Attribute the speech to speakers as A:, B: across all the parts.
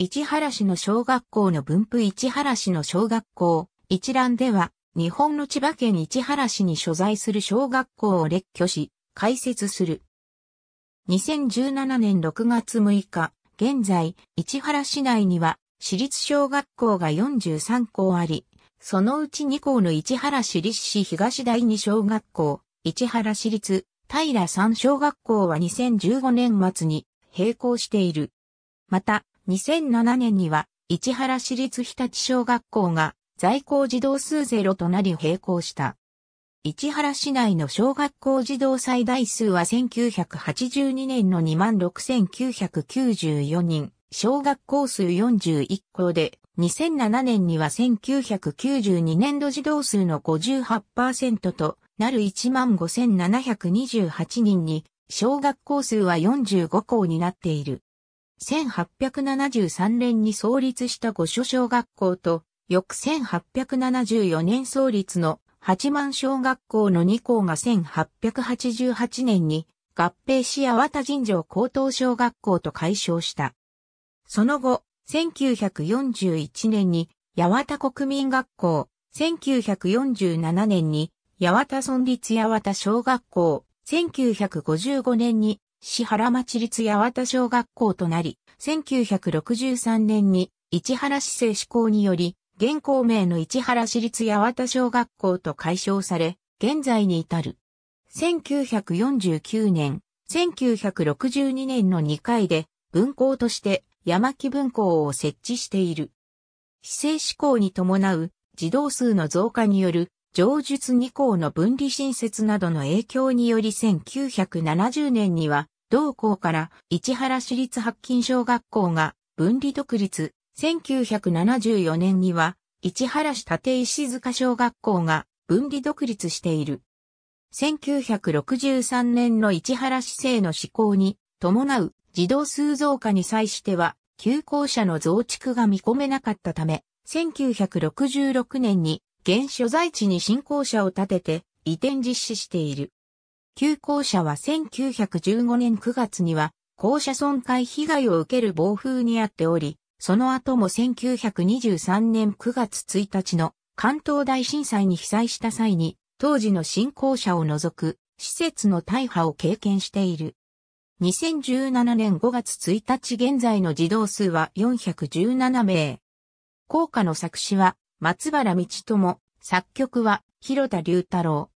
A: 市原市の小学校の分布市原市の小学校一覧では、日本の千葉県市原市に所在する小学校を列挙し、解説する。2017年6月6日、現在、市原市内には、市立小学校が43校あり、そのうち2校の市原市立市東第二小学校、市原市立平山小学校は2015年末に閉校している。また、2007年には、市原市立日立小学校が在校児童数ゼロとなり閉校した。市原市内の小学校児童最大数は1982年の26,994人、小学校数41校で、2007年には1992年度児童数の58%となる15,728人に、小学校数は45校になっている。1873年に創立した五所小学校と、翌1874年創立の八万小学校の2校が1888年に合併し八幡尋常高等小学校と解消した。その後、1941年に八幡国民学校、1947年に八幡村立八幡小学校、1955年に市原町立八幡小学校となり、1963年に市原市政施行により、現校名の市原市立八幡小学校と解消され、現在に至る。1949年、1962年の2回で分校として山木分校を設置している。市政施行に伴う児童数の増加による上述2校の分離新設などの影響により1970年には同校から市原市立白金小学校が分離独立、1974年には市原市立石塚小学校が分離独立している。1963年の市原市政の施行に伴う児童数増加に際しては、休校舎の増築が見込めなかったため、1966年に現所在地に新校舎を建てて移転実施している。旧校舎は1915年9月には校舎損壊被害を受ける暴風にあっており、その後も1923年9月1日の関東大震災に被災した際に当時の新校舎を除く施設の大破を経験している。2017年5月1日現在の児童数は417名。校歌の作詞は松原道友、作曲は広田隆太郎。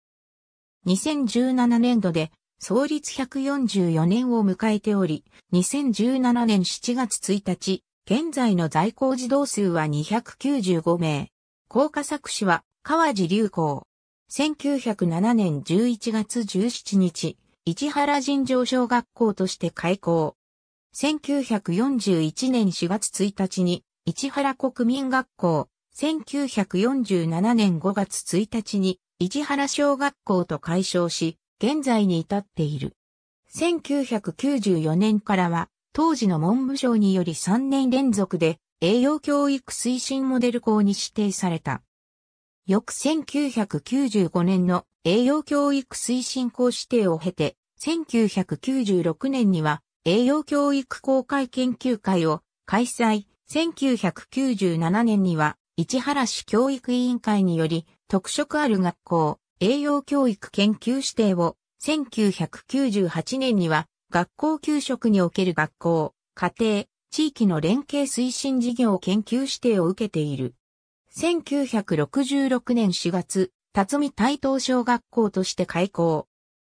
A: 2017年度で創立144年を迎えており、2017年7月1日、現在の在校児童数は295名。校歌作詞は川地隆光。1907年11月17日、市原尋常小学校として開校。1941年4月1日に、市原国民学校、1947年5月1日に市原小学校と解消し、現在に至っている。1994年からは、当時の文部省により3年連続で栄養教育推進モデル校に指定された。翌1995年の栄養教育推進校指定を経て、1996年には栄養教育公開研究会を開催、1997年には市原市教育委員会により特色ある学校栄養教育研究指定を1998年には学校給食における学校、家庭、地域の連携推進事業研究指定を受けている。1966年4月、辰巳台東小学校として開校。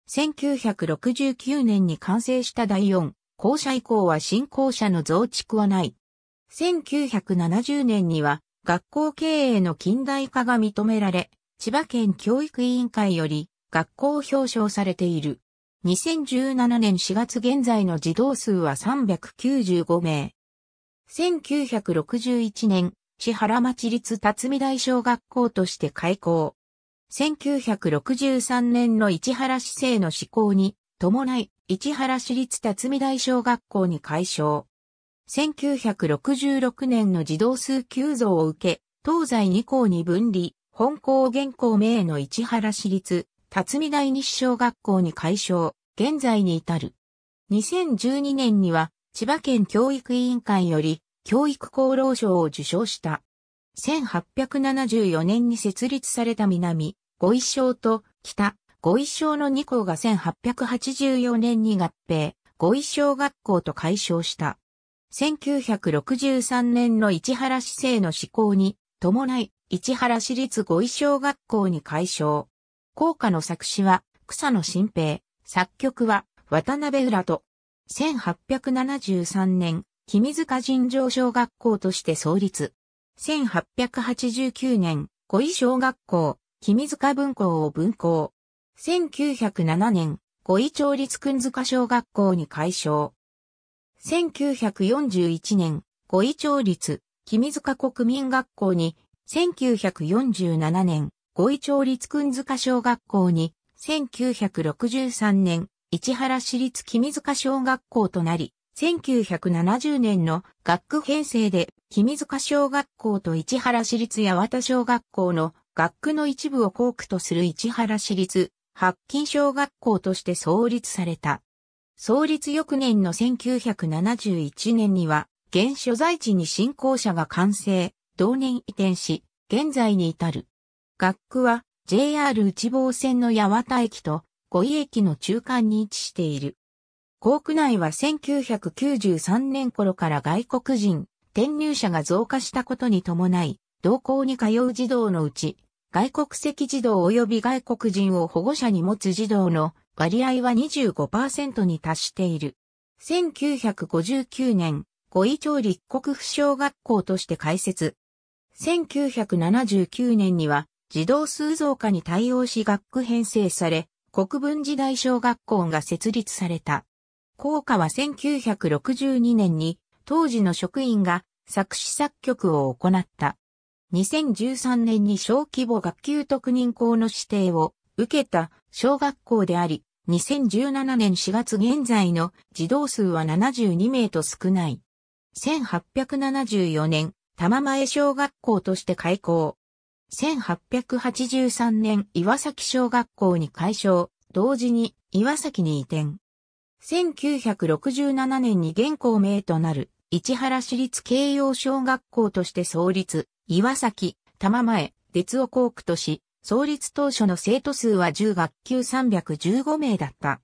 A: 1969年に完成した第4校舎以降は新校舎の増築はない。1970年には学校経営の近代化が認められ、千葉県教育委員会より学校表彰されている。2017年4月現在の児童数は395名。1961年、千原町立辰巳大小学校として開校。1963年の市原市政の施行に伴い、市原市立辰巳大小学校に改称。1966年の児童数急増を受け、東西2校に分離、本校現校名の市原市立、辰巳大西小学校に改称、現在に至る。2012年には、千葉県教育委員会より、教育功労賞を受賞した。1874年に設立された南、五一省と北、五一省の2校が1884年に合併、五一小学校と改称した。1963年の市原市政の施行に伴い、市原市立五一小学校に改称。校歌の作詞は草野新平、作曲は渡辺浦と、1873年、君塚尋常小学校として創立。1889年、五位小学校、君塚文校を分校。1907年、五位町立君塚小学校に改称。1941年、五位町立、君塚国民学校に、1947年、五位町立君塚小学校に、1963年、市原市立君塚小学校となり、1970年の学区編成で、君塚小学校と市原市立八幡小学校の学区の一部を校区とする市原市立白金小学校として創立された。創立翌年の1971年には、現所在地に新校舎が完成、同年移転し、現在に至る。学区は JR 内房線の八幡駅と五井駅の中間に位置している。校区内は1993年頃から外国人、転入者が増加したことに伴い、同校に通う児童のうち、外国籍児童及び外国人を保護者に持つ児童の割合は25%に達している。1959年、五位町立国府小学校として開設。1979年には児童数増加に対応し学区編成され、国分時代小学校が設立された。校歌は1962年に当時の職員が作詞作曲を行った。2013年に小規模学級特任校の指定を受けた小学校であり、2017年4月現在の児童数は72名と少ない。1874年、玉前小学校として開校。1883年、岩崎小学校に改称、同時に岩崎に移転。1967年に現校名となる市原市立慶応小学校として創立、岩崎、玉前、別を校区とし、創立当初の生徒数は10学級315名だった。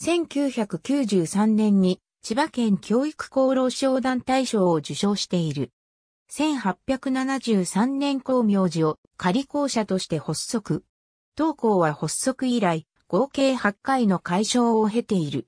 A: 1993年に千葉県教育功労賞団大賞を受賞している。1873年校名字を仮校舎として発足。当校は発足以来、合計8回の解消を経ている。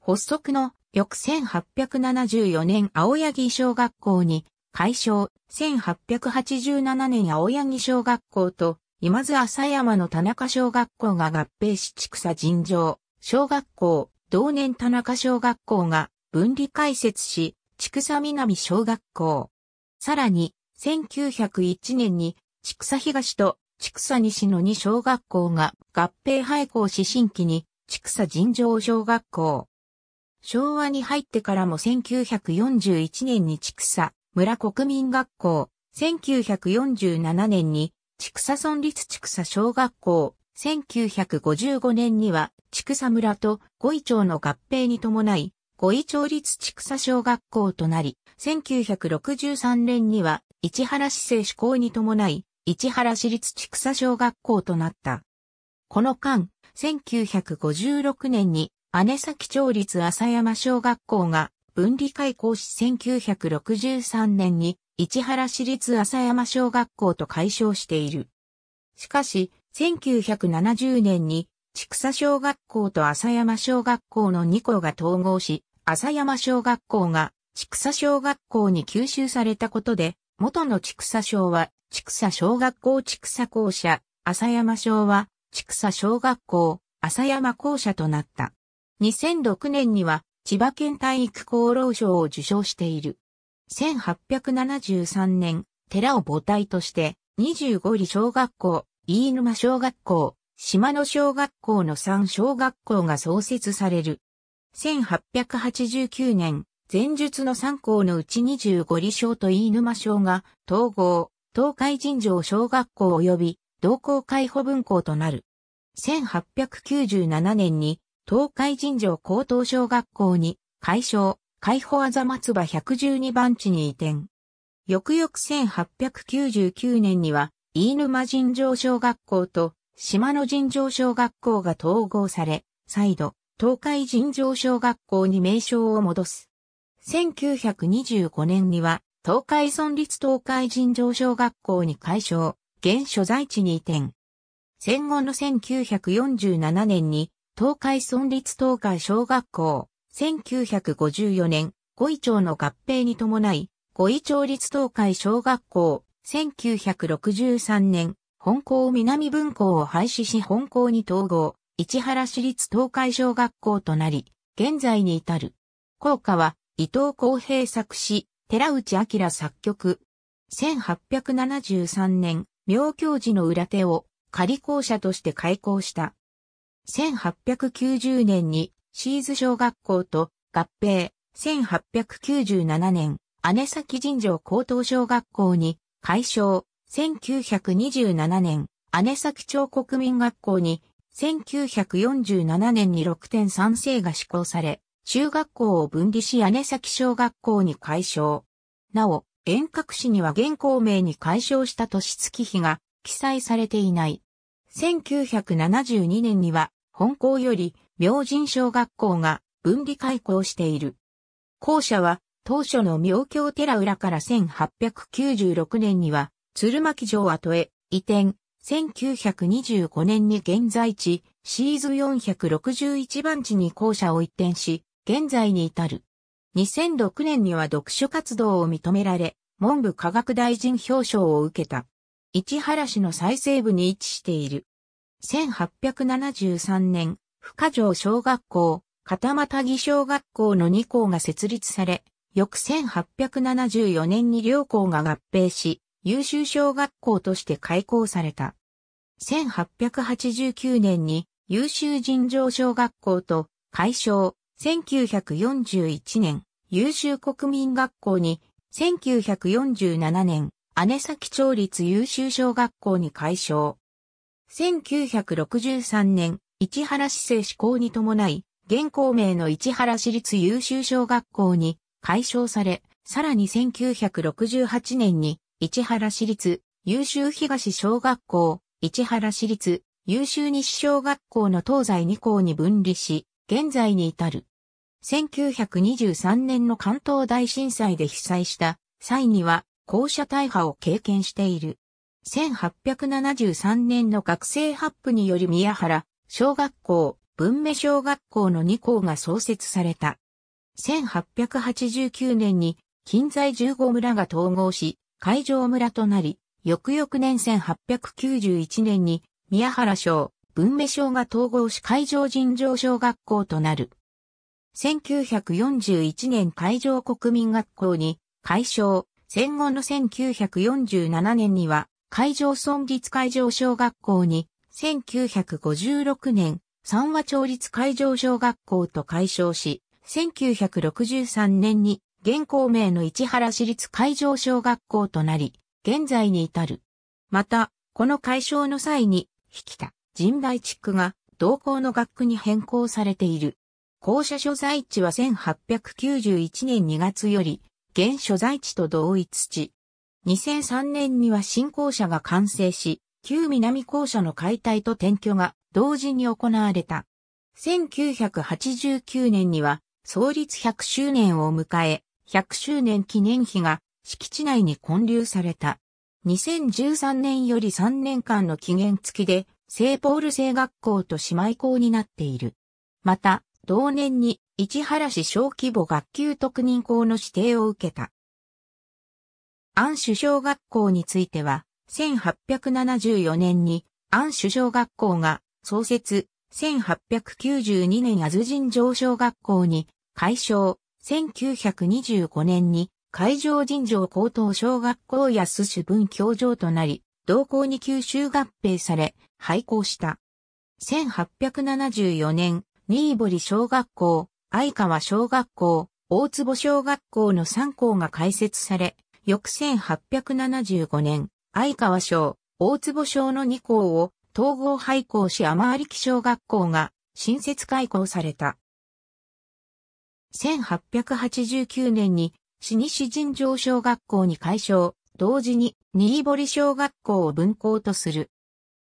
A: 発足の翌1874年青柳小学校に解消、1887年青柳小学校と今津浅山の田中小学校が合併し畜佐尋常小学校、同年田中小学校が分離開設し、畜佐南小学校。さらに、1901年に畜佐東と畜佐西の2小学校が合併廃校し新規に畜佐尋常小学校。昭和に入ってからも1941年に畜佐村国民学校、1947年に畜佐村立畜佐小学校、1955年には畜佐村と五位町の合併に伴い、五位町立畜佐小学校となり、1963年には市原市政施行に伴い、市原市立畜佐小学校となった。この間、1956年に姉崎町立浅山小学校が分離開校し1963年に市原市立浅山小学校と改称している。しかし、1970年に畜佐小学校と浅山小学校の2校が統合し、浅山小学校が畜佐小学校に吸収されたことで、元の畜佐小は畜佐小学校畜佐校舎、浅山小は畜佐小学校、浅山校舎となった。2006年には千葉県体育功労賞を受賞している。1873年、寺を母体として、25里小学校、飯沼小学校、島野小学校の3小学校が創設される。1889年、前述の3校のうち25里小と飯沼小が統合、東海尋常小学校及び同校海保分校となる。1897年に東海尋常高等小学校に改称、海保あざ松葉112番地に移転。翌々1899年には、飯沼尋常小学校と島野尋常小学校が統合され、再度、東海尋常小学校に名称を戻す。1925年には、東海村立東海尋常小学校に改称、現所在地に移転。戦後の1947年に、東海村立東海小学校、1954年、五位町の合併に伴い、五位町立東海小学校、1963年、本校南分校を廃止し本校に統合、市原市立東海小学校となり、現在に至る。校歌は、伊藤公平作詞、寺内明作曲。1873年、妙教寺の裏手を仮校舎として開校した。1890年にシーズ小学校と合併、1897年、姉崎尋常高等小学校に改称、1927年、姉崎町国民学校に、1947年に6.3世が施行され、中学校を分離し姉崎小学校に改称。なお、遠隔誌には現校名に改称した年月日が記載されていない。1972年には本校より明神小学校が分離開校している。校舎は当初の明京寺裏から1896年には鶴巻城跡へ移転、1925年に現在地シーズ461番地に校舎を移転し、現在に至る。2006年には読書活動を認められ、文部科学大臣表彰を受けた。市原市の最西部に位置している。1873年、深城小学校、片又木小学校の2校が設立され、翌1874年に両校が合併し、優秀小学校として開校された。1889年に優秀尋常小学校と改称、1941年優秀国民学校に、1947年姉崎町立優秀小学校に改称。1963年、市原市政施行に伴い、現校名の市原市立優秀小学校に改称され、さらに1968年に市原市立優秀東小学校、市原市立優秀西小学校の東西2校に分離し、現在に至る。1923年の関東大震災で被災した際には校舎大破を経験している。1873年の学生発布により宮原小学校、文明小学校の2校が創設された。1889年に近在15村が統合し、海上村となり、翌々年1891年に宮原小、文明小が統合し海上尋常小学校となる。1941年海上国民学校に改称、戦後の1947年には海上村立海上小学校に、1956年三和町立海上小学校と改称し、1963年に現校名の市原市立海上小学校となり、現在に至る。また、この改称の際に、引田、神大地区が同校の学区に変更されている。校舎所在地は1891年2月より、現所在地と同一地。2003年には新校舎が完成し、旧南校舎の解体と転居が同時に行われた。1989年には創立100周年を迎え、100周年記念碑が敷地内に建立された。2013年より3年間の期限付きで、聖ポール聖学校と姉妹校になっている。また、同年に市原市小規模学級特任校の指定を受けた。安首小学校については、1874年に安首小学校が創設、1892年安神城小学校に改称、1925年に海上尋常高等小学校安首分教場となり、同校に九州合併され、廃校した。1874年、新堀小学校、相川小学校、大坪小学校の3校が開設され、翌1875年、相川小、大坪小の2校を統合廃校し天有木小学校が新設開校された。1889年に、死西尋常小学校に改称、同時に、新堀小学校を分校とする。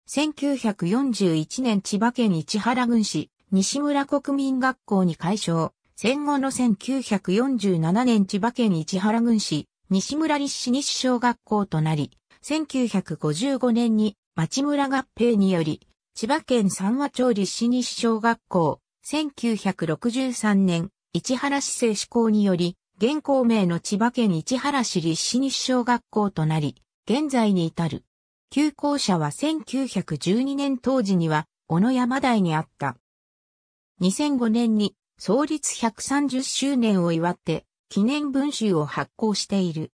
A: 1941年千葉県市原郡市、西村国民学校に改称、戦後の1947年千葉県市原郡市、西村立市西小学校となり、1955年に町村合併により、千葉県三和町立市西小学校、1963年、市原市政施行により、現校名の千葉県市原市立市西小学校となり、現在に至る。旧校舎は1912年当時には、小野山台にあった。2005年に創立130周年を祝って記念文集を発行している。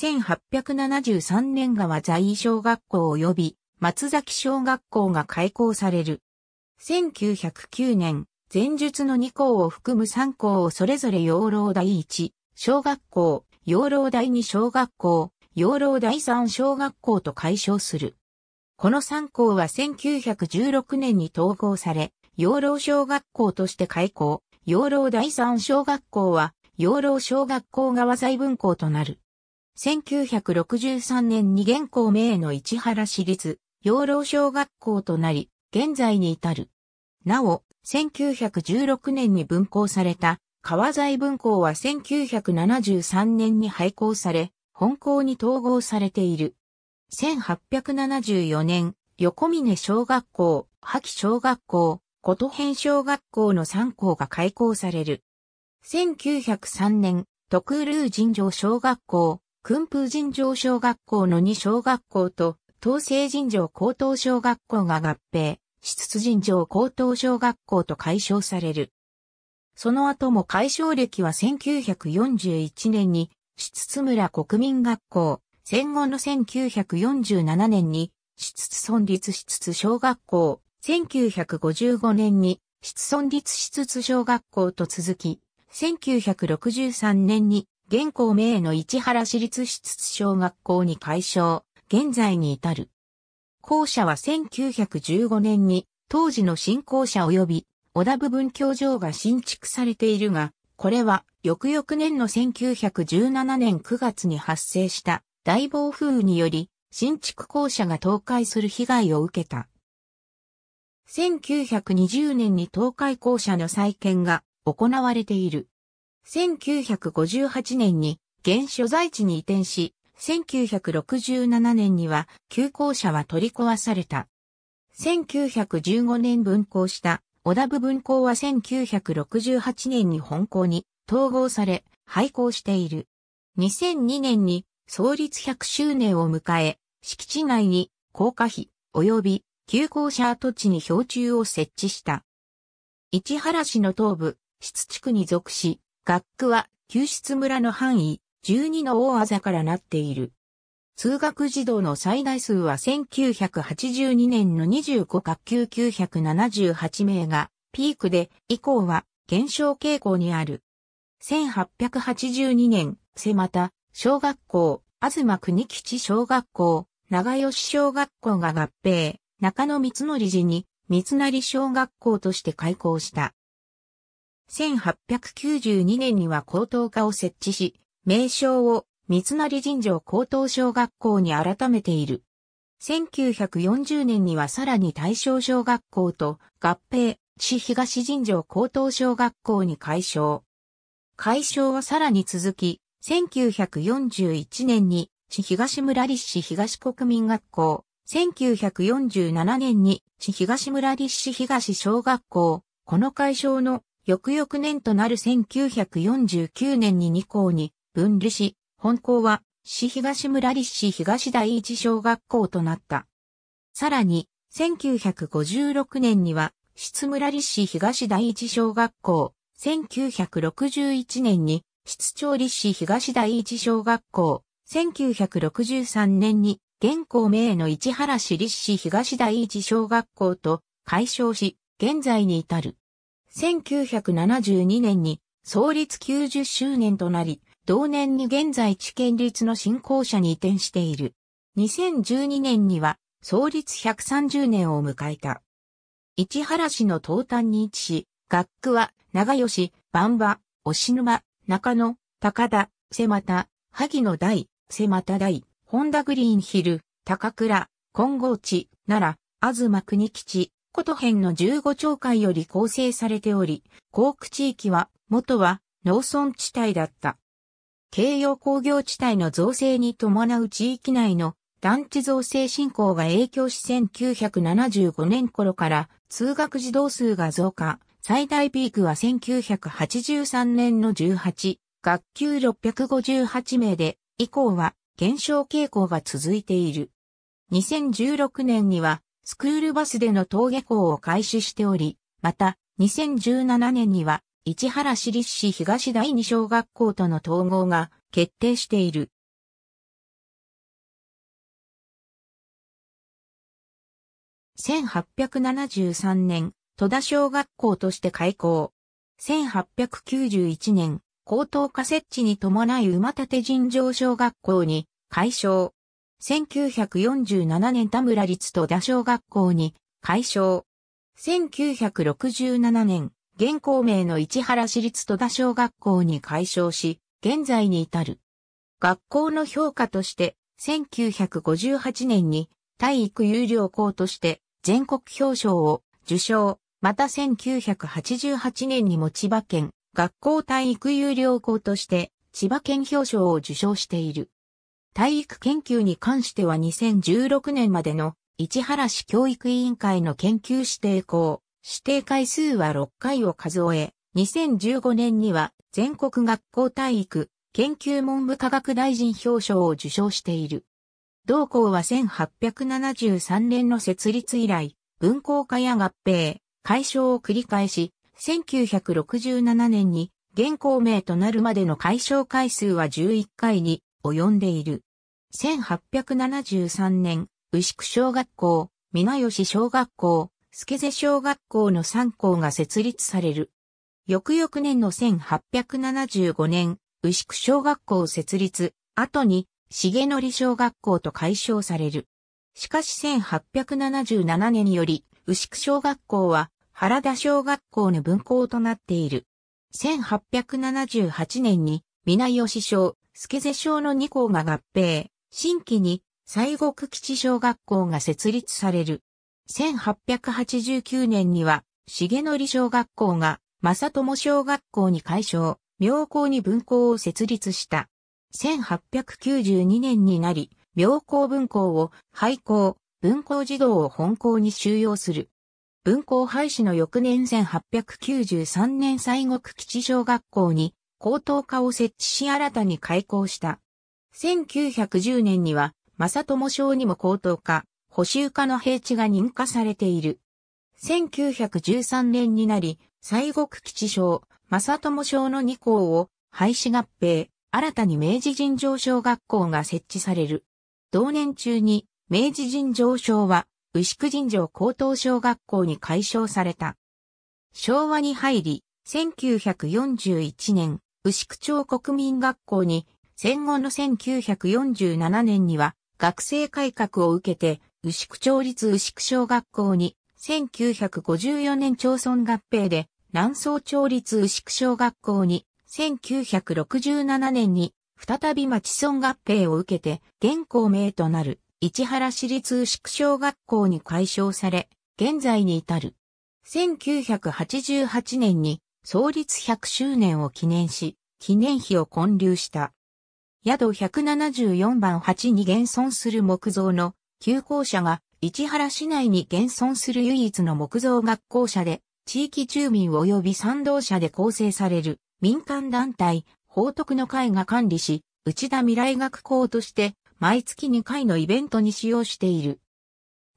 A: 1873年川在位小学校及び松崎小学校が開校される。1909年、前述の2校を含む3校をそれぞれ養老第一小学校、養老第二小学校、養老第三小学校と解消する。この3校は1916年に統合され、養老小学校として開校、養老第三小学校は、養老小学校川財分校となる。1963年に現校名の市原市立養老小学校となり、現在に至る。なお、1916年に分校された川財分校は1973年に廃校され、本校に統合されている。1874年、横峰小学校、萩小学校、琴編小学校の3校が開校される。1903年、徳ルー尋常小学校、訓風尋常小学校の2小学校と、東西尋常高等小学校が合併、出津尋常高等小学校と解消される。その後も解消歴は1941年に、出津村国民学校、戦後の1947年に、出津村立出津小学校、1955年に、出村立出津小学校と続き、1963年に、現校名の市原市立出津小学校に改称、現在に至る。校舎は1915年に、当時の新校舎及び、小田部分教場が新築されているが、これは、翌々年の1917年9月に発生した大暴風雨により、新築校舎が倒壊する被害を受けた。1920年に東海校舎の再建が行われている。1958年に現所在地に移転し、1967年には旧校舎は取り壊された。1915年分校した小田部分校は1968年に本校に統合され廃校している。2002年に創立100周年を迎え、敷地内に高架碑及び旧校舎跡地に標柱を設置した。市原市の東部、室地区に属し、学区は救出村の範囲、12の大あざからなっている。通学児童の最大数は1982年の25学級978名がピークで以降は減少傾向にある。1882年、瀬又、小学校、東国吉小学校、長吉小学校が合併。中野光則寺に三成小学校として開校した。1892年には高等科を設置し、名称を三成尋常高等小学校に改めている。1940年にはさらに大正小学校と合併、市東尋常高等小学校に改称。改称はさらに続き、1941年に市東村立市東国民学校、1947年に、市東村立市東小学校、この会称の翌々年となる1949年に2校に分離し、本校は市東村立市東第一小学校となった。さらに、1956年には、室村立市東第一小学校、1961年に、室長立市東第一小学校、1963年に現校名の市原市立市東第一小学校と解消し、現在に至る。1972年に創立90周年となり、同年に現在地県立の新校舎に移転している。2012年には創立130年を迎えた。市原市の東端に位置し、学区は長吉、万場、押沼、中野、高田、瀬又、萩野大、瀬又大、本田グリーンヒル、高倉、金剛地、奈良、東国基こと辺の15町会より構成されており、甲区地域は、元は農村地帯だった。京葉工業地帯の造成に伴う地域内の団地造成進行が影響し1975年頃から通学児童数が増加。最大ピークは1983年の18、学級658名で、以降は減少傾向が続いている。2016年にはスクールバスでの登下校を開始しており、また2017年には市原市立市東第二小学校との統合が決定している。1873年、戸田小学校として開校。1891年、高等化設置に伴い馬立尋常小学校に改称。1947年田村立戸田小学校に改称。1967年、現校名の市原市立戸田小学校に改称し、現在に至る。学校の評価として、1958年に体育有料校として全国表彰を受賞、また1988年にも千葉県学校体育有料校として千葉県表彰を受賞している。体育研究に関しては2016年までの市原市教育委員会の研究指定校、指定回数は6回を数え、2015年には全国学校体育研究文部科学大臣表彰を受賞している。同校は1873年の設立以来、文校化や合併、解消を繰り返し、1967年に現校名となるまでの解消回数は11回に及んでいる。1873年、牛久小学校、皆吉小学校、助瀬小学校の3校が設立される。翌々年の1875年、牛久小学校設立、後に重則小学校と解消される。しかし1877年により、牛久小学校は原田小学校の分校となっている。1878年に、皆吉小、助瀬小の2校が合併、新規に西国基地小学校が設立される。1889年には、重則小学校が、正友小学校に改称、妙高に分校を設立した。1892年になり、妙高分校を廃校、分校児童を本校に収容する。分校廃止の翌年1893年西国基地小学校に高等科を設置し新たに開校した。1910年には、正友小にも高等科、補修科の平地が認可されている。1913年になり、西国基地小、正友小の2校を廃止合併、新たに明治神城小学校が設置される。同年中に明治神城小は牛久神城高等小学校に改称された。昭和に入り、1941年、牛久町国民学校に、戦後の1947年には学生改革を受けて、牛久町立牛久小学校に、1954年町村合併で、南総町立牛久小学校に、1967年に再び町村合併を受けて現校名となる市原市立牛久小学校に改称され、現在に至る。1988年に創立100周年を記念し、記念碑を建立した。宿174番8に現存する木造の旧校舎が市原市内に現存する唯一の木造学校舎で、地域住民及び賛同者で構成される民間団体、報徳の会が管理し、内田未来学校として毎月2回のイベントに使用している。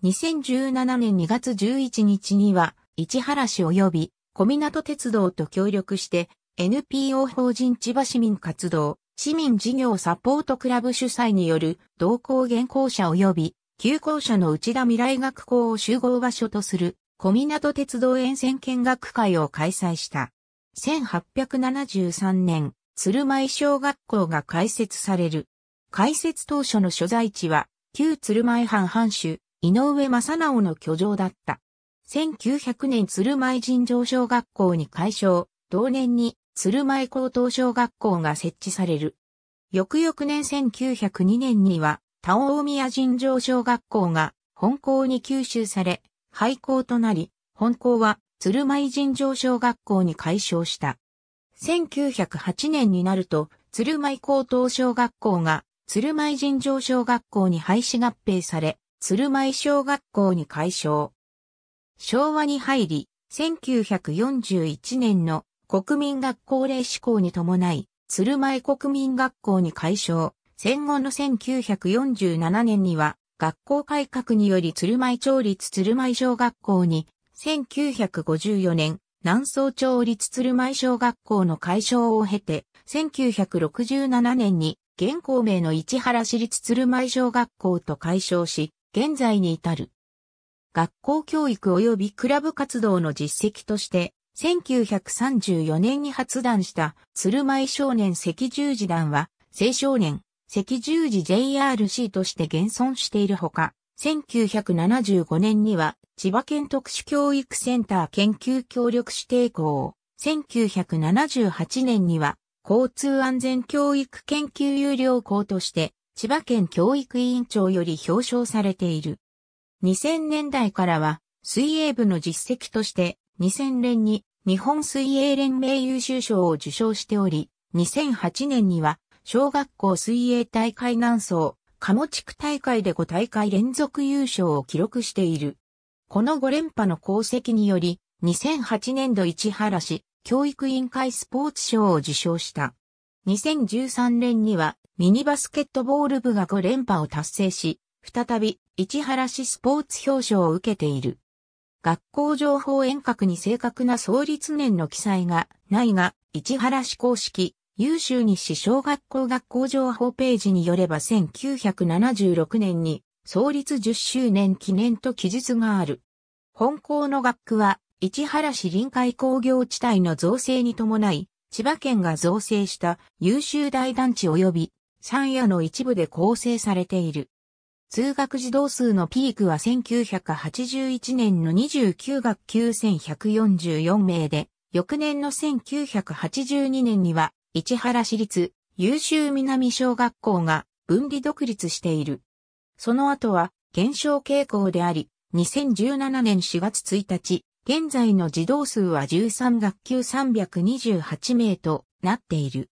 A: 2017年2月11日には、市原市及び小港鉄道と協力して NPO 法人千葉市民活動、市民事業サポートクラブ主催による同行原校舎及び旧校舎の内田未来学校を集合場所とする小港鉄道沿線見学会を開催した。1873年、鶴舞小学校が開設される。開設当初の所在地は、旧鶴舞藩藩主、井上正直の居城だった。1900年鶴舞尋常小学校に改称、同年に鶴舞高等小学校が設置される。翌々年1902年には、田大宮尋常小学校が本校に吸収され、廃校となり、本校は鶴舞尋常小学校に改称した。1908年になると、鶴舞高等小学校が鶴舞尋常小学校に廃止合併され、鶴舞小学校に改称。昭和に入り、1941年の国民学校令施行に伴い、鶴舞国民学校に改称。戦後の1947年には、学校改革により鶴舞町立鶴舞小学校に、1954年、南宋町立鶴舞小学校の改称を経て、1967年に、現校名の市原市立鶴舞小学校と改称し、現在に至る。学校教育及びクラブ活動の実績として、1934年に発談した鶴舞少年赤十字団は、青少年、赤十字 JRC として現存しているほか、1975年には千葉県特殊教育センター研究協力指定校、1978年には交通安全教育研究有料校として千葉県教育委員長より表彰されている。2000年代からは、水泳部の実績として、2000年に日本水泳連盟優秀賞を受賞しており、2008年には、小学校水泳大会南総、鴨地区大会で5大会連続優勝を記録している。この5連覇の功績により、2008年度市原市教育委員会スポーツ賞を受賞した。2013年にはミニバスケットボール部が5連覇を達成し、再び市原市スポーツ表彰を受けている。学校情報遠隔に正確な創立年の記載がないが、市原市公式、優秀日市小学校学校情報ページによれば1976年に創立10周年記念と記述がある。本校の学区は、市原市臨海工業地帯の造成に伴い、千葉県が造成した優秀大団地及び山野の一部で構成されている。通学児童数のピークは1981年の29学級1144名で、翌年の1982年には、市原市立優秀南小学校が分離独立している。その後は減少傾向であり、2017年4月1日、現在の児童数は13学級328名となっている。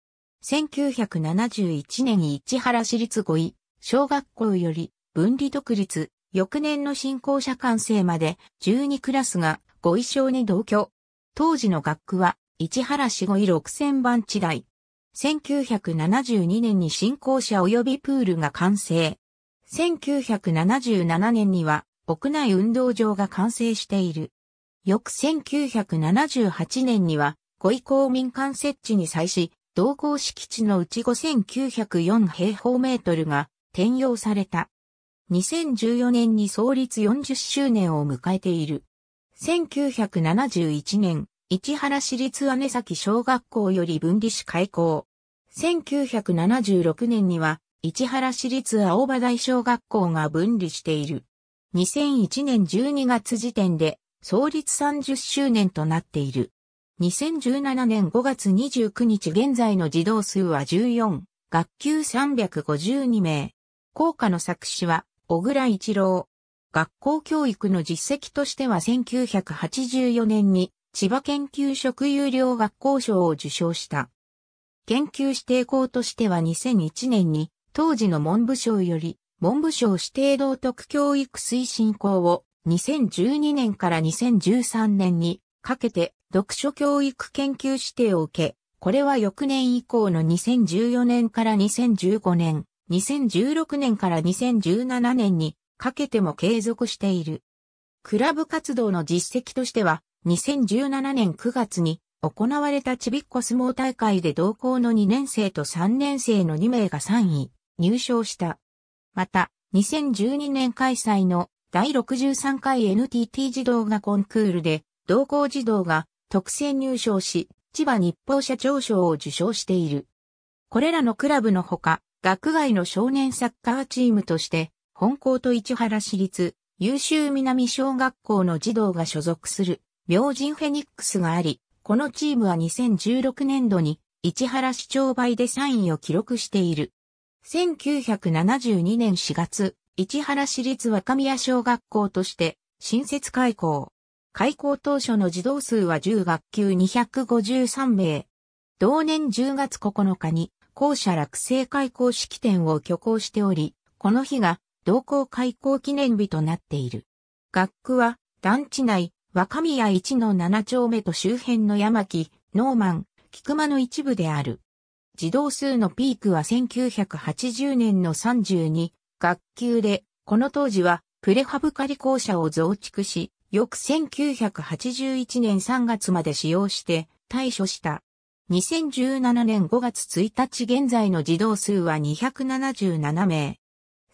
A: 1971年市原市立5位、小学校より分離独立、翌年の新校舎完成まで12クラスがご一緒に同居。当時の学区は市原市5位6000番地代。1972年に新校舎及びプールが完成。1977年には屋内運動場が完成している。翌1978年には、ご意向民間設置に際し、同校敷地のうち5904平方メートルが転用された。2014年に創立40周年を迎えている。1971年、市原市立姉崎小学校より分離し開校。1976年には、市原市立青葉台小学校が分離している。2001年12月時点で創立30周年となっている。2017年5月29日現在の児童数は14、学級352名。校歌の作詞は小倉一郎。学校教育の実績としては1984年に千葉研究職有料学校賞を受賞した。研究指定校としては2001年に当時の文部省より文部省指定道徳教育推進校を2012年から2013年にかけて読書教育研究指定を受け、これは翌年以降の2014年から2015年、2016年から2017年にかけても継続している。クラブ活動の実績としては、2017年9月に行われたちびっこ相撲大会で同校の2年生と3年生の2名が3位入賞した。また、2012年開催の第63回 NTT 児童がコンクールで同校児童が特選入賞し、千葉日報社長賞を受賞している。これらのクラブのほか、学外の少年サッカーチームとして、本校と市原市立優秀南小学校の児童が所属する、明神フェニックスがあり、このチームは2016年度に市原市長倍で3位を記録している。1972年4月、市原市立若宮小学校として新設開校。開校当初の児童数は10学級253名。同年10月9日に校舎落成開校式典を挙行しており、この日が同校開校記念日となっている。学区は団地内、若宮1の7丁目と周辺の山木、ノーマン、菊間の一部である。児童数のピークは1980年の32学級で、この当時はプレハブ仮校舎を増築し、翌1981年3月まで使用して対処した。2017年5月1日現在の児童数は277名。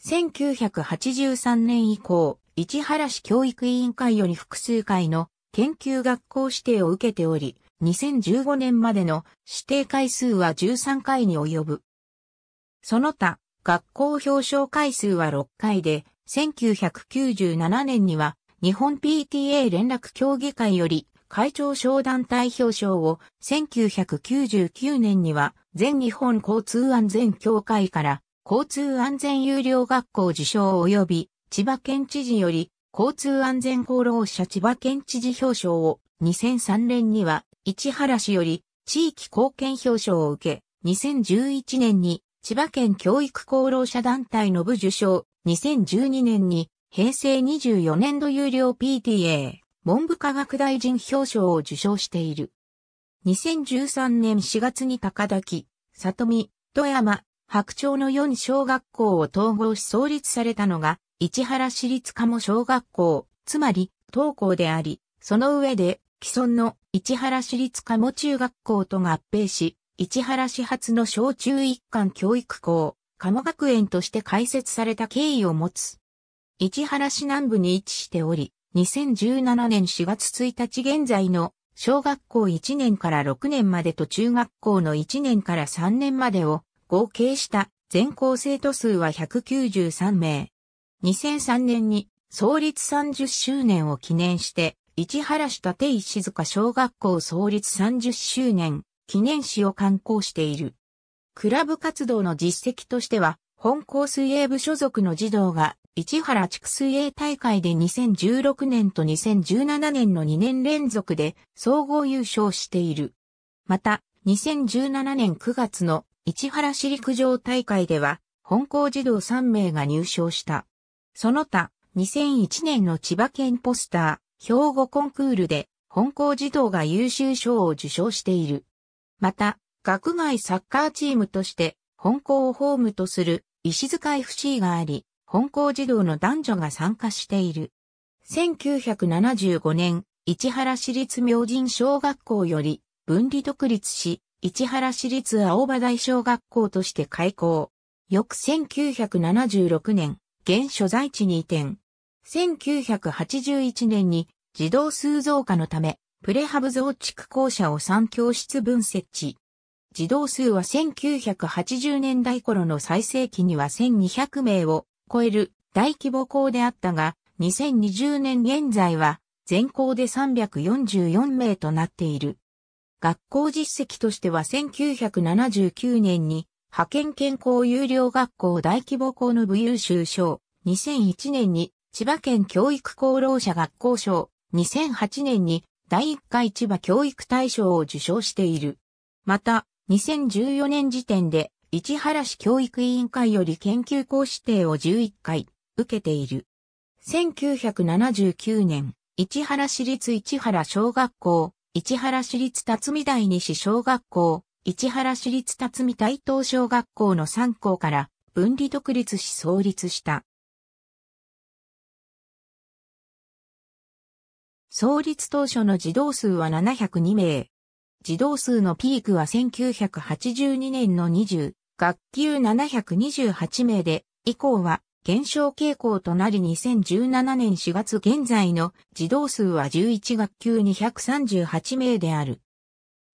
A: 1983年以降、市原市教育委員会より複数回の研究学校指定を受けており、2015年までの指定回数は13回に及ぶ。その他、学校表彰回数は6回で、1997年には日本 PTA 連絡協議会より会長賞団体表彰を、1999年には全日本交通安全協会から交通安全有料学校受賞及び千葉県知事より交通安全功労者千葉県知事表彰を2003年には市原市より地域貢献表彰を受け、2011年に千葉県教育功労者団体の部受賞、2012年に平成24年度有料 PTA 文部科学大臣表彰を受賞している。2013年4月に高滝、里見、富山、白鳥の4小学校を統合し創立されたのが市原市立鴨小学校、つまり、当校であり、その上で既存の市原市立鴨中学校と合併し、市原市発の小中一貫教育校、鴨学園として開設された経緯を持つ。市原市南部に位置しており、2017年4月1日現在の小学校1年から6年までと中学校の1年から3年までを合計した全校生徒数は193名。2003年に創立30周年を記念して市原市立石静香小学校創立30周年記念誌を刊行している。クラブ活動の実績としては、本校水泳部所属の児童が市原地区水泳大会で2016年と2017年の2年連続で総合優勝している。また、2017年9月の市原市陸上大会では、本校児童3名が入賞した。その他、2001年の千葉県ポスター、兵庫コンクールで本校児童が優秀賞を受賞している。また、学外サッカーチームとして本校をホームとする石塚 FC があり、本校児童の男女が参加している。1975年、市原市立明神小学校より分離独立し、市原市立青葉台小学校として開校。翌1976年、現所在地に移転。1981年に児童数増加のため、プレハブ増築校舎を3教室分設置。児童数は1980年代頃の最盛期には1200名を超える大規模校であったが、2020年現在は全校で344名となっている。学校実績としては1979年に派遣健康有料学校大規模校の部優秀賞、2001年に千葉県教育功労者学校賞、2008年に第1回千葉教育大賞を受賞している。また、2014年時点で、市原市教育委員会より研究校指定を11回受けている。1979年、市原市立市原小学校、市原市立辰巳第二市小学校、市原市立辰巳台東小学校の3校から分離独立し創立した。創立当初の児童数は702名。児童数のピークは1982年の20、学級728名で、以降は減少傾向となり2017年4月現在の児童数は11学級238名である。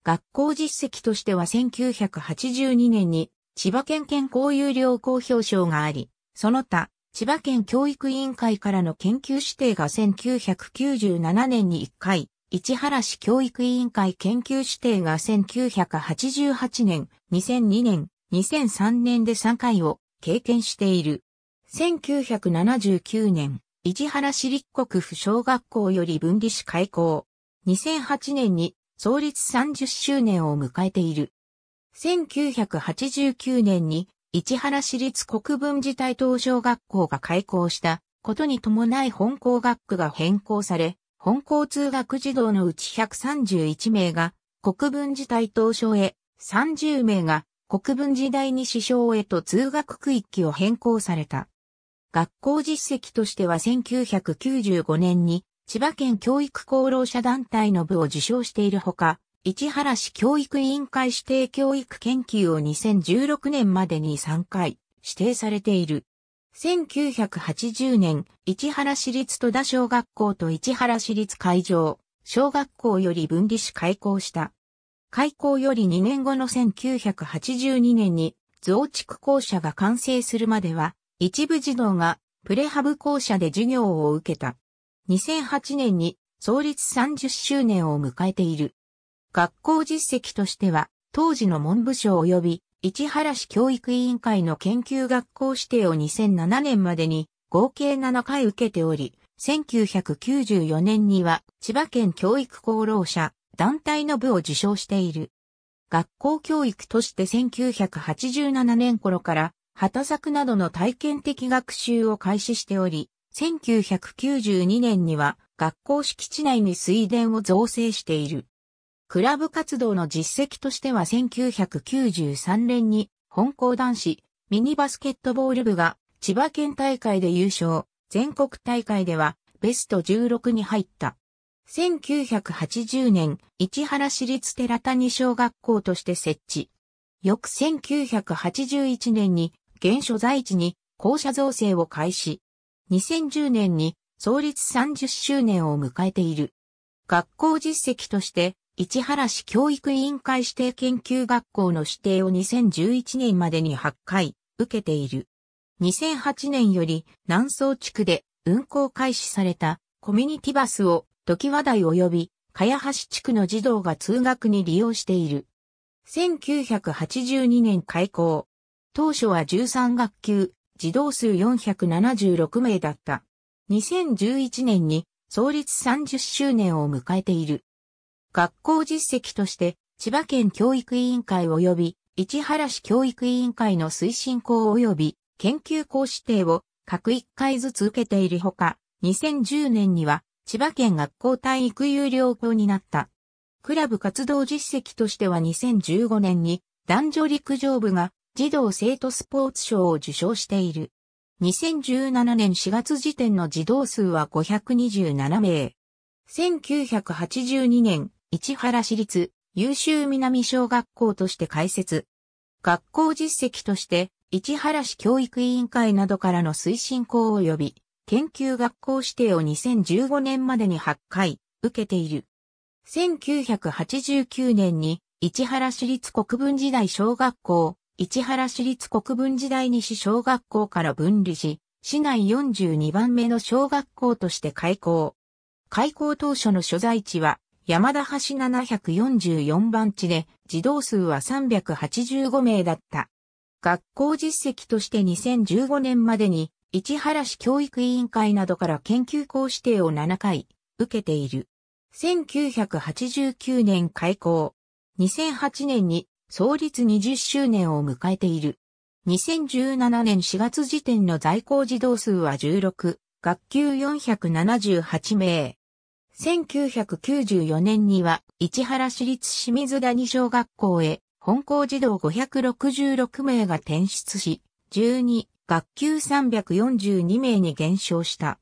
A: 学校実績としては1982年に千葉県健康有料公表彰があり、その他千葉県教育委員会からの研究指定が1997年に1回市原市教育委員会研究指定が1988年、2002年、2003年で3回を経験している。1979年、市原市立国府小学校より分離し開校。2008年に創立30周年を迎えている。1989年に市原市立国分寺大東小学校が開校したことに伴い本校学区が変更され、本校通学児童のうち131名が国分寺大東小へ、30名が国分寺第二支小へと通学区域を変更された。学校実績としては1995年に千葉県教育功労者団体の部を受賞しているほか、市原市教育委員会指定教育研究を2016年までに3回指定されている。1980年、市原市立戸田小学校と市原市立会場、小学校より分離し開校した。開校より2年後の1982年に増築校舎が完成するまでは、一部児童がプレハブ校舎で授業を受けた。2008年に創立30周年を迎えている。学校実績としては、当時の文部省及び市原市教育委員会の研究学校指定を2007年までに合計7回受けており、1994年には千葉県教育功労者団体の部を受賞している。学校教育として1987年頃から畑作などの体験的学習を開始しており、1992年には学校敷地内に水田を造成している。クラブ活動の実績としては1993年に本校男子ミニバスケットボール部が千葉県大会で優勝、全国大会ではベスト16に入った。1980年、市原市立寺谷小学校として設置。翌1981年に現所在地に校舎造成を開始。2010年に創立30周年を迎えている。学校実績として、市原市教育委員会指定研究学校の指定を2011年までに8回受けている。2008年より南総地区で運行開始されたコミュニティバスを時話題及び茅橋地区の児童が通学に利用している。1982年開校。当初は13学級、児童数476名だった。2011年に創立30周年を迎えている。学校実績として、千葉県教育委員会及び、市原市教育委員会の推進校及び、研究校指定を各1回ずつ受けているほか、2010年には、千葉県学校体育有料校になった。クラブ活動実績としては2015年に、男女陸上部が児童生徒スポーツ賞を受賞している。2017年4月時点の児童数は527名。1982年、市原市立優秀南小学校として開設。学校実績として、市原市教育委員会などからの推進校及び、研究学校指定を2015年までに8回受けている。1989年に市原市立国分時代小学校市原市立国分時代西小学校から分離し、市内42番目の小学校として開校。開校当初の所在地は山田橋744番地で児童数は385名だった。学校実績として2015年までに市原市教育委員会などから研究校指定を7回受けている。1989年開校。2008年に創立20周年を迎えている。2017年4月時点の在校児童数は16、学級478名。1994年には、市原市立清水谷小学校へ、本校児童566名が転出し、12、学級342名に減少した。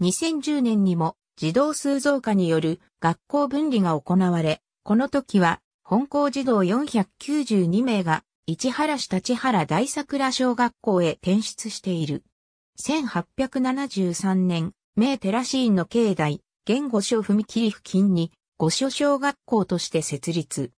A: 2010年にも、児童数増加による学校分離が行われ、この時は本校児童492名が市原市立原大桜小学校へ転出している。1873年、名寺市院の境内、現五所踏切付近に五所小学校として設立。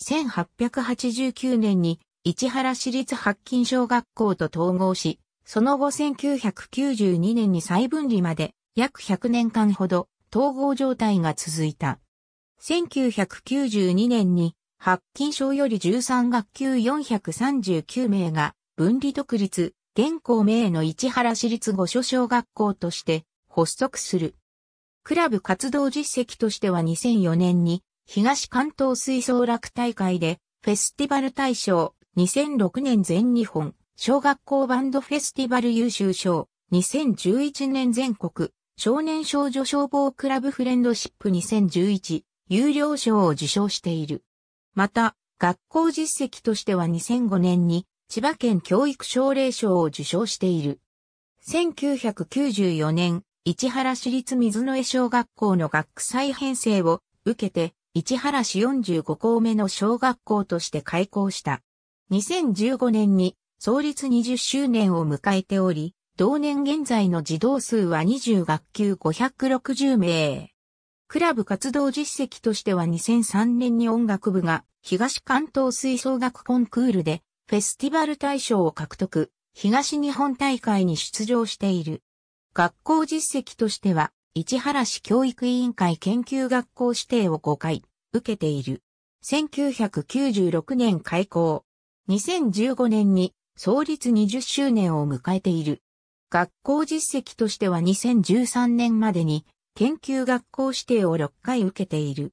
A: 1889年に市原市立白金小学校と統合し、その後1992年に再分離まで約100年間ほど統合状態が続いた。1992年に白金賞より13学級439名が分離独立、現行名の市原市立御所小学校として発足する。クラブ活動実績としては2004年に東関東吹奏楽大会でフェスティバル大賞、2006年全日本小学校バンドフェスティバル優秀賞、2011年全国少年少女消防クラブフレンドシップ2011有料賞を受賞している。また、学校実績としては2005年に千葉県教育奨励賞を受賞している。1994年、市原市立水野江小学校の学区再編成を受けて、市原市45校目の小学校として開校した。2015年に創立20周年を迎えており、同年現在の児童数は20学級560名。クラブ活動実績としては2003年に音楽部が東関東吹奏楽コンクールでフェスティバル大賞を獲得、東日本大会に出場している。学校実績としては、市原市教育委員会研究学校指定を5回受けている。1996年開校。2015年に創立20周年を迎えている。学校実績としては2013年までに研究学校指定を6回受けている。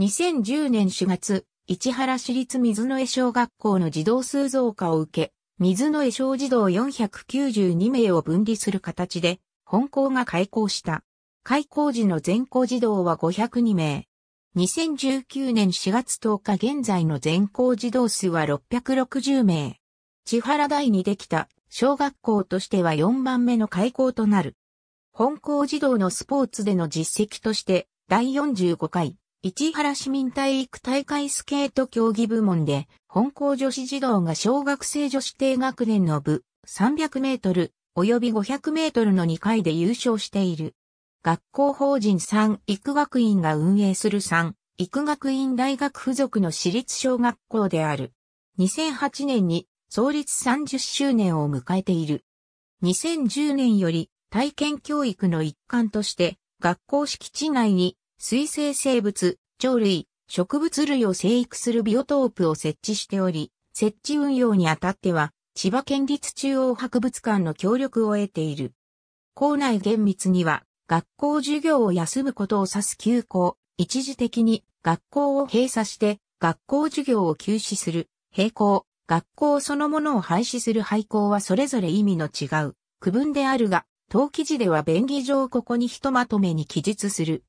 A: 2010年4月、市原市立水野江小学校の児童数増加を受け、水野江小児童492名を分離する形で、本校が開校した。開校時の全校児童は502名。2019年4月10日現在の全校児童数は660名。千原台にできた小学校としては4番目の開校となる。本校児童のスポーツでの実績として第45回市原市民体育大会スケート競技部門で、本校女子児童が小学生女子低学年の部300メートル及び500メートルの2回で優勝している。学校法人三育学院が運営する三育学院大学附属の私立小学校である。2008年に創立30周年を迎えている。2010年より体験教育の一環として学校敷地内に水生生物、鳥類、植物類を生育するビオトープを設置しており、設置運用にあたっては、千葉県立中央博物館の協力を得ている。校内厳密には、学校授業を休むことを指す休校、一時的に学校を閉鎖して学校授業を休止する、閉校、学校そのものを廃止する廃校はそれぞれ意味の違う区分であるが、当記事では便宜上ここにひとまとめに記述する。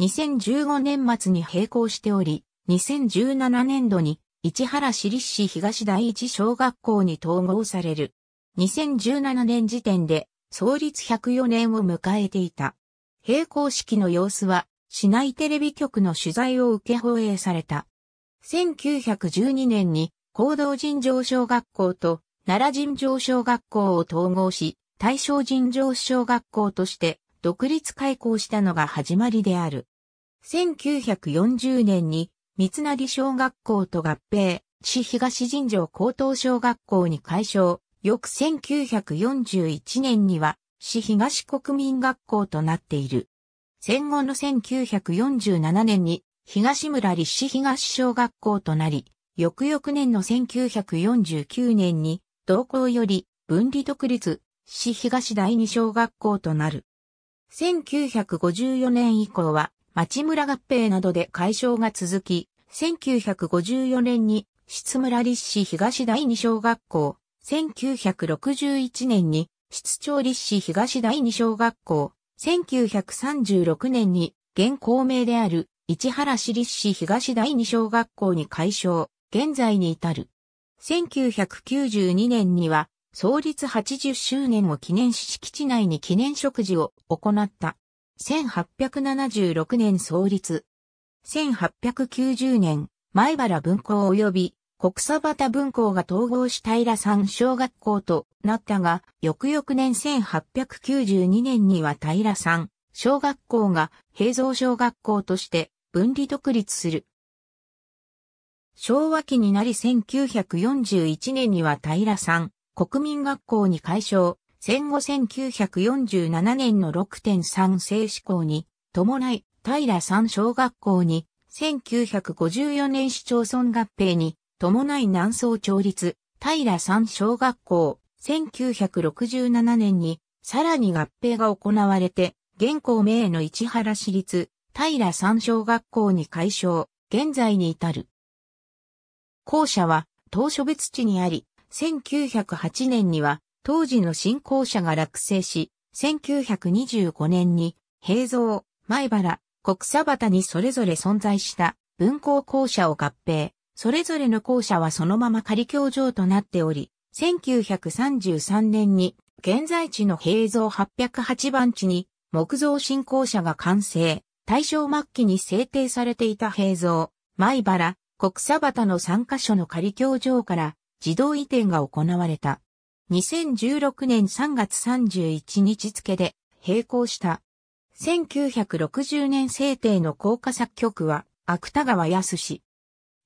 A: 2015年末に並行しており、2017年度に市原市立市東第一小学校に統合される。2017年時点で創立104年を迎えていた。並行式の様子は市内テレビ局の取材を受け放映された。1912年に行動尋常小学校と奈良尋常小学校を統合し、大正尋常小学校として独立開校したのが始まりである。1940年に三成小学校と合併、市東尋常高等小学校に改称、翌1941年には市東国民学校となっている。戦後の1947年に東村立市東小学校となり、翌々年の1949年に同校より分離独立市東第二小学校となる。1954年以降は町村合併などで解消が続き、1954年に室村立市東第二小学校、1961年に室長立市東第二小学校、1936年に現校名である市原市立市東第二小学校に改称、現在に至る。1992年には創立80周年を記念し敷地内に記念食事を行った。1876年創立。1890年、前原文庫及び国佐畑文庫が統合し平山小学校となったが、翌々年1892年には平山小学校が平蔵小学校として分離独立する。昭和期になり1941年には平山国民学校に改称、戦後1947年の6.3正施行に伴い、平山小学校に1954年市町村合併に伴い南総町立平山小学校、1967年にさらに合併が行われて、現校名の市原市立平山小学校に改称、現在に至る。校舎は当初別地にあり、1908年には当時の新校舎が落成し、1925年に平蔵、前原、国佐畑にそれぞれ存在した分校校舎を合併。それぞれの校舎はそのまま仮教場となっており、1933年に現在地の平蔵808番地に木造新校舎が完成。大正末期に制定されていた平蔵、前原、国佐畑の3カ所の仮教場から自動移転が行われた。2016年3月31日付で並行した。1960年制定の効果作曲は芥川康。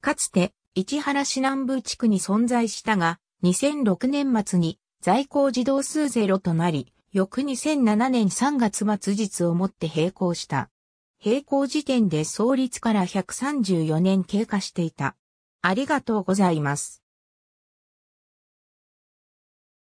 A: かつて市原市南部地区に存在したが、2006年末に在校児童数ゼロとなり、翌2007年3月末日をもって並行した。並行時点で創立から134年経過していた。ありがとうございます。